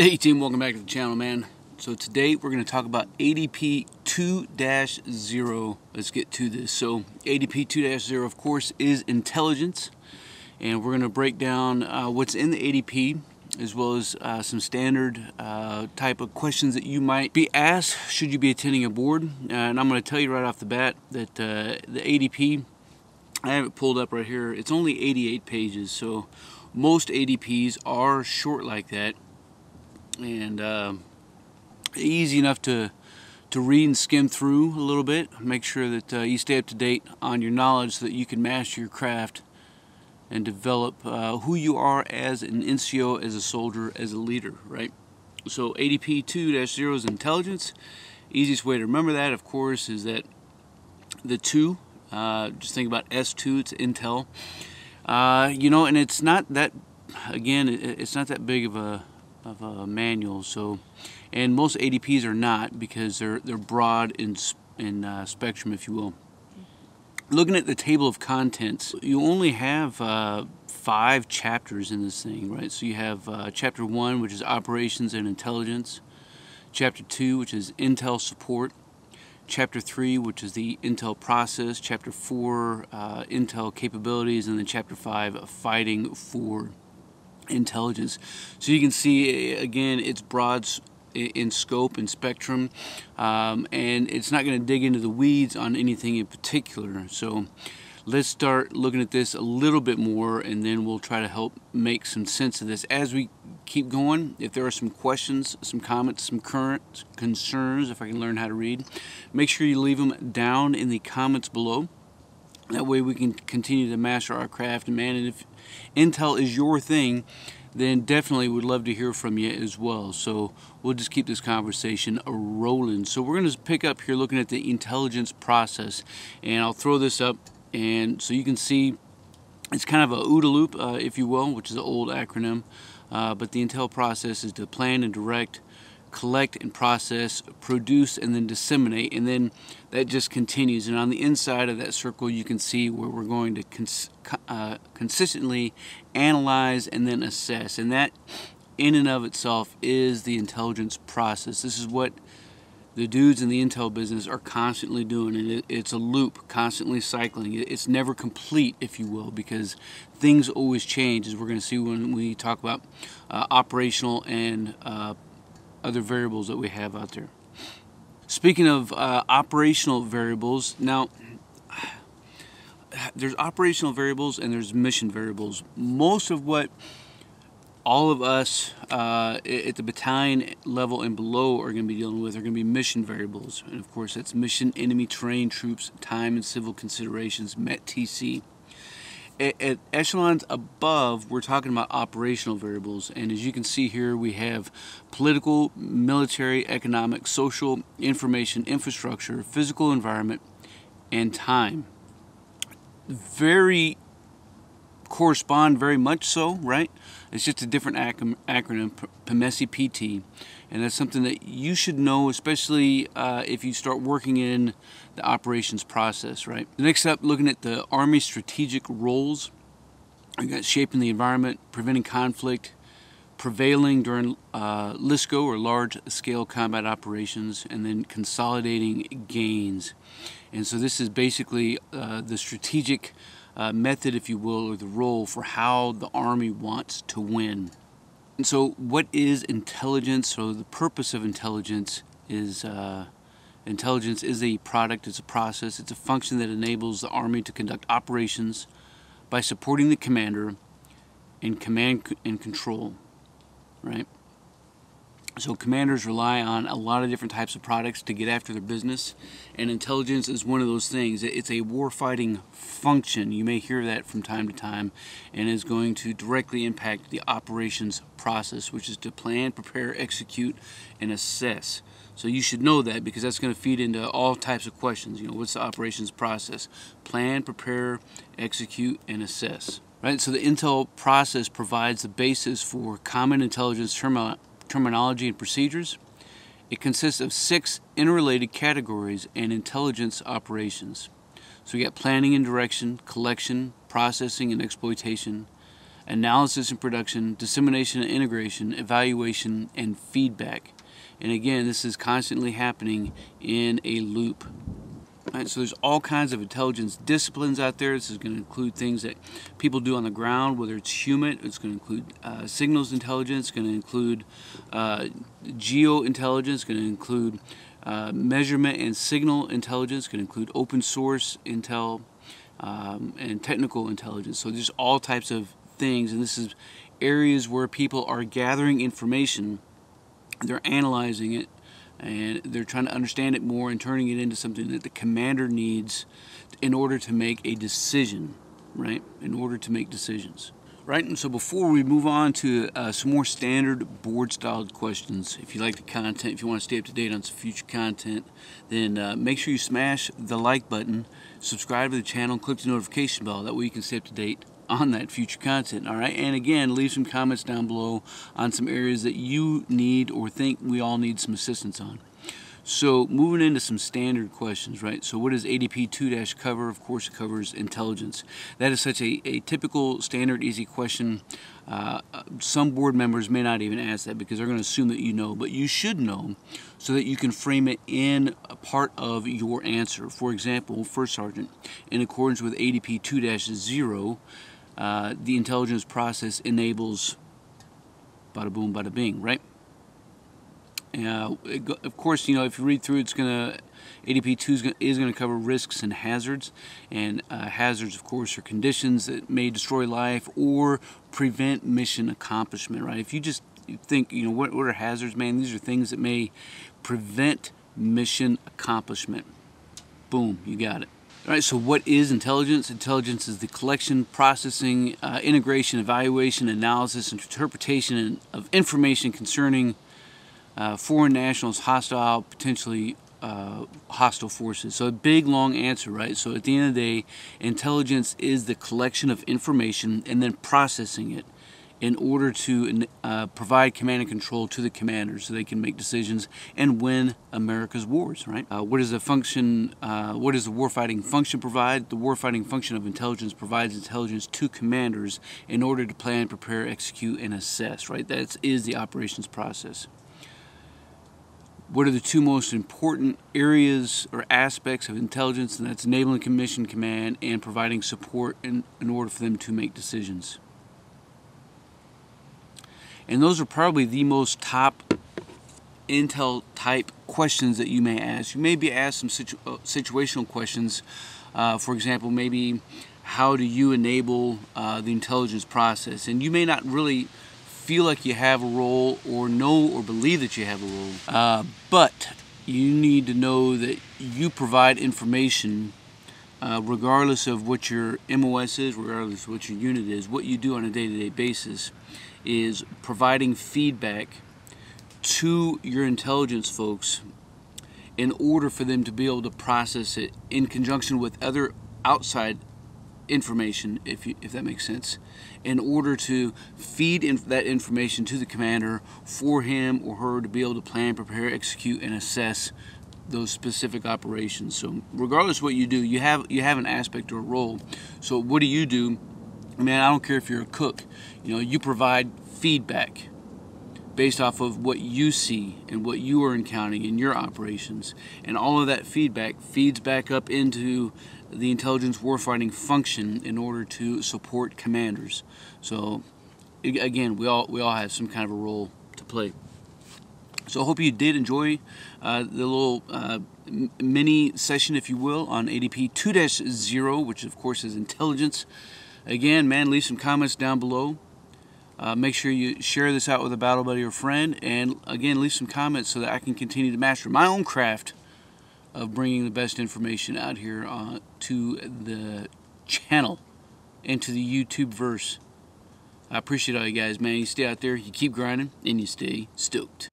Hey team, welcome back to the channel, man. So today we're going to talk about ADP 2-0. Let's get to this. So ADP 2-0, of course, is intelligence. And we're going to break down uh, what's in the ADP as well as uh, some standard uh, type of questions that you might be asked should you be attending a board. Uh, and I'm going to tell you right off the bat that uh, the ADP, I have it pulled up right here, it's only 88 pages. So most ADPs are short like that and uh, easy enough to to read and skim through a little bit. Make sure that uh, you stay up to date on your knowledge so that you can master your craft and develop uh, who you are as an NCO, as a soldier, as a leader, right? So ADP 2-0 is intelligence. Easiest way to remember that, of course, is that the 2, uh, just think about S2, it's Intel. Uh, you know, and it's not that, again, it's not that big of a, of a manual. So, and most ADPs are not because they're they're broad in in uh, spectrum, if you will. Looking at the table of contents, you only have uh, five chapters in this thing, right? So you have uh, chapter one, which is operations and intelligence. Chapter two, which is Intel support. Chapter three, which is the Intel process. Chapter four, uh, Intel capabilities, and then chapter five, fighting for intelligence. So you can see again it's broad in scope and spectrum um, and it's not going to dig into the weeds on anything in particular. So let's start looking at this a little bit more and then we'll try to help make some sense of this as we keep going. If there are some questions, some comments, some current concerns, if I can learn how to read, make sure you leave them down in the comments below. That way we can continue to master our craft. And man, and if Intel is your thing, then definitely would love to hear from you as well. So we'll just keep this conversation rolling. So we're going to pick up here looking at the intelligence process. And I'll throw this up and so you can see it's kind of a OODA loop, uh, if you will, which is an old acronym. Uh, but the Intel process is to plan and direct collect and process, produce, and then disseminate. And then that just continues. And on the inside of that circle, you can see where we're going to cons uh, consistently analyze and then assess. And that, in and of itself, is the intelligence process. This is what the dudes in the intel business are constantly doing and it's a loop constantly cycling it's never complete if you will because things always change as we're going to see when we talk about uh, operational and uh, other variables that we have out there. Speaking of uh, operational variables, now there's operational variables and there's mission variables. Most of what all of us uh, at the battalion level and below are going to be dealing with are going to be mission variables. And of course, that's mission, enemy, terrain, troops, time, and civil considerations, MET-TC at, echelons above, we're talking about operational variables. And as you can see here, we have political, military, economic, social, information, infrastructure, physical environment, and time. Very correspond very much so, right? It's just a different acronym, PMESI PT, and that's something that you should know, especially uh, if you start working in the operations process, right? Next up, looking at the Army strategic roles. We got shaping the environment, preventing conflict, prevailing during uh, LSCO or large-scale combat operations, and then consolidating gains. And so this is basically uh, the strategic uh, method, if you will, or the role for how the Army wants to win. And so what is intelligence? So the purpose of intelligence is uh, intelligence is a product, it's a process, it's a function that enables the Army to conduct operations by supporting the commander in command and control, right? So commanders rely on a lot of different types of products to get after their business, and intelligence is one of those things. It's a warfighting function. You may hear that from time to time, and is going to directly impact the operations process, which is to plan, prepare, execute, and assess. So you should know that because that's going to feed into all types of questions. You know, what's the operations process? Plan, prepare, execute, and assess. Right. So the Intel process provides the basis for common intelligence terminology terminology and procedures. It consists of six interrelated categories and intelligence operations. So we got planning and direction, collection, processing and exploitation, analysis and production, dissemination and integration, evaluation, and feedback. And again, this is constantly happening in a loop. Right, so there's all kinds of intelligence disciplines out there. This is going to include things that people do on the ground, whether it's human. It's going to include uh, signals intelligence. It's going to include uh, geo intelligence. It's going to include uh, measurement and signal intelligence. It's going to include open source intel um, and technical intelligence. So there's all types of things, and this is areas where people are gathering information. They're analyzing it and they're trying to understand it more and turning it into something that the commander needs in order to make a decision, right? In order to make decisions. Right, and so before we move on to uh, some more standard board styled questions, if you like the content, if you want to stay up to date on some future content, then uh, make sure you smash the like button, subscribe to the channel, click the notification bell. That way you can stay up to date on that future content all right and again leave some comments down below on some areas that you need or think we all need some assistance on so moving into some standard questions, right? So what does ADP 2- cover? Of course, it covers intelligence. That is such a, a typical standard easy question. Uh, some board members may not even ask that because they're going to assume that you know, but you should know so that you can frame it in a part of your answer. For example, First Sergeant, in accordance with ADP 2-0, uh, the intelligence process enables bada boom, bada bing, right? Uh, of course, you know, if you read through, it's going to, ADP 2 is going to cover risks and hazards. And uh, hazards, of course, are conditions that may destroy life or prevent mission accomplishment, right? If you just think, you know, what, what are hazards, man? These are things that may prevent mission accomplishment. Boom, you got it. All right, so what is intelligence? Intelligence is the collection, processing, uh, integration, evaluation, analysis, and interpretation of information concerning uh, foreign nationals, hostile, potentially uh, hostile forces. So a big, long answer, right? So at the end of the day, intelligence is the collection of information and then processing it in order to uh, provide command and control to the commanders so they can make decisions and win America's wars, right? Uh, what is the function, uh, what does the warfighting function provide? The warfighting function of intelligence provides intelligence to commanders in order to plan, prepare, execute, and assess, right? That is the operations process. What are the two most important areas or aspects of intelligence? And that's enabling commission command and providing support in, in order for them to make decisions. And those are probably the most top Intel type questions that you may ask. You may be asked some situ uh, situational questions. Uh, for example, maybe how do you enable uh, the intelligence process? And you may not really feel like you have a role or know or believe that you have a role. Uh, but you need to know that you provide information uh, regardless of what your MOS is, regardless of what your unit is, what you do on a day-to-day -day basis is providing feedback to your intelligence folks in order for them to be able to process it in conjunction with other outside information, if, you, if that makes sense, in order to feed in that information to the commander for him or her to be able to plan, prepare, execute, and assess those specific operations. So regardless what you do, you have you have an aspect or a role. So what do you do? Man, I don't care if you're a cook. You know, you provide feedback based off of what you see and what you are encountering in your operations. And all of that feedback feeds back up into the intelligence warfighting function in order to support commanders. So again, we all we all have some kind of a role to play. So I hope you did enjoy uh, the little uh, mini session, if you will, on ADP 2-0, which of course is intelligence. Again, man, leave some comments down below. Uh, make sure you share this out with a battle buddy or friend. And again, leave some comments so that I can continue to master my own craft of bringing the best information out here uh, to the channel and to the YouTube verse. I appreciate all you guys, man. You stay out there, you keep grinding, and you stay stoked.